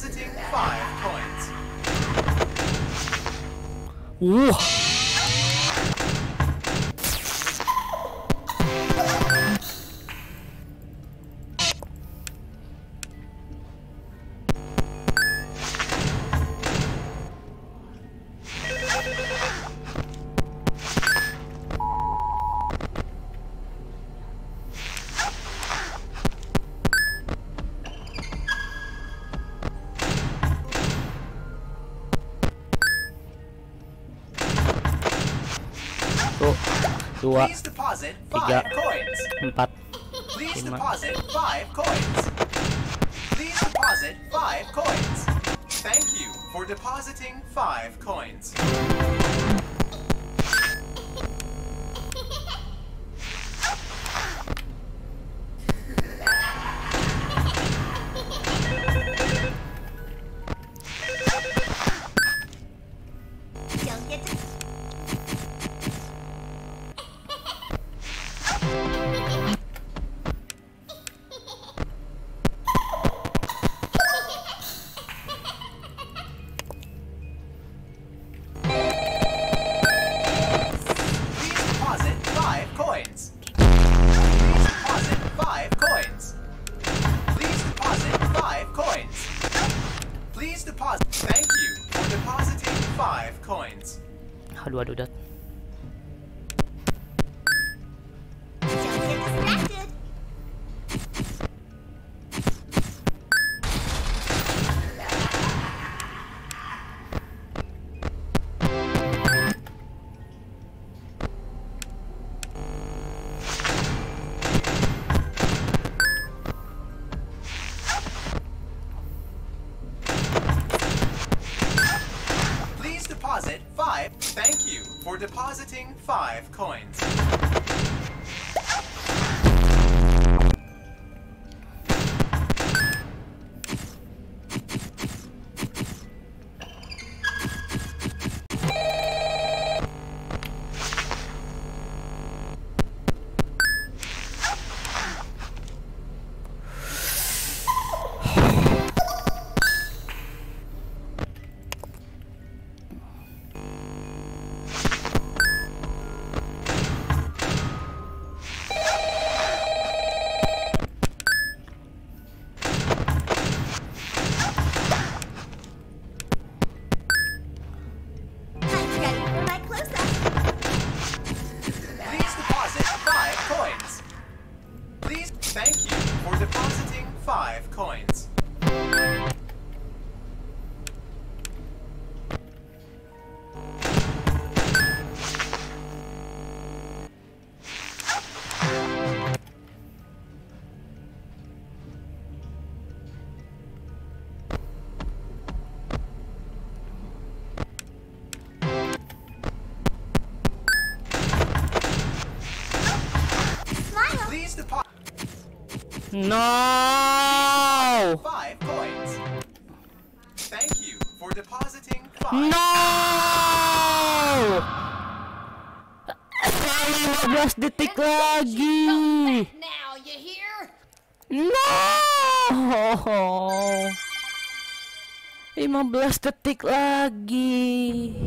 depositing five points. Whoa. Dua, Please deposit Tiga. five coins. empat. Please Lima. deposit five coins. Please deposit five coins. Thank you for depositing five coins. Aduh, aduh, dat. Deposit five. Thank you for depositing five coins. Depositing five coins. No! five coins. Thank you for depositing five. No! Saya 15 detik lagi. Now, you hear? No! 15 detik lagi.